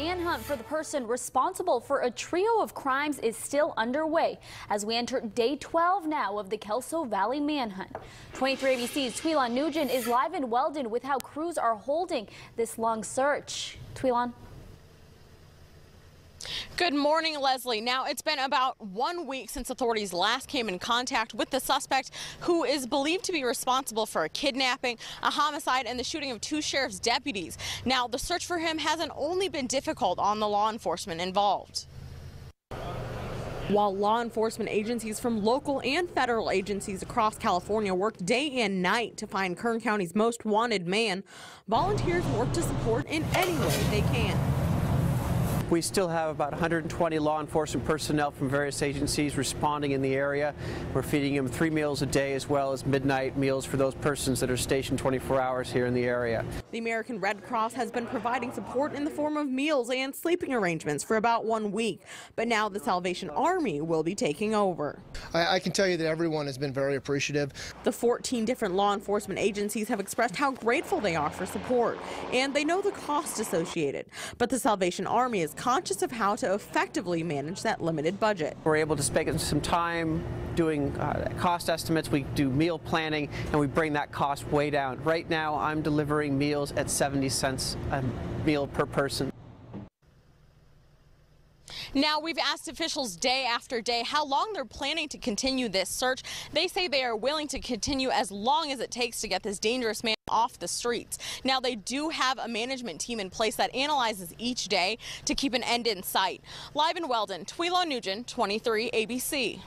Manhunt for the person responsible for a trio of crimes is still underway as we enter day 12 now of the Kelso Valley manhunt. 23 ABC's Twelon Nugent is live in Weldon with how crews are holding this long search. Twelon. Good morning, Leslie. Now, it's been about one week since authorities last came in contact with the suspect who is believed to be responsible for a kidnapping, a homicide, and the shooting of two sheriff's deputies. Now, the search for him hasn't only been difficult on the law enforcement involved. While law enforcement agencies from local and federal agencies across California work day and night to find Kern County's most wanted man, volunteers work to support in any way they can. We still have about 120 law enforcement personnel from various agencies responding in the area. We're feeding them three meals a day as well as midnight meals for those persons that are stationed 24 hours here in the area. The American Red Cross has been providing support in the form of meals and sleeping arrangements for about one week, but now the Salvation Army will be taking over. I, I can tell you that everyone has been very appreciative. The 14 different law enforcement agencies have expressed how grateful they are for support, and they know the cost associated. But the Salvation Army is conscious of how to effectively manage that limited budget. We're able to spend some time doing uh, cost estimates, we do meal planning, and we bring that cost way down. Right now, I'm delivering meals at 70 cents a meal per person. Now, we've asked officials day after day how long they're planning to continue this search. They say they are willing to continue as long as it takes to get this dangerous man off the streets. Now, they do have a management team in place that analyzes each day to keep an end in sight. Live in Weldon, Twila Nugent, 23 ABC.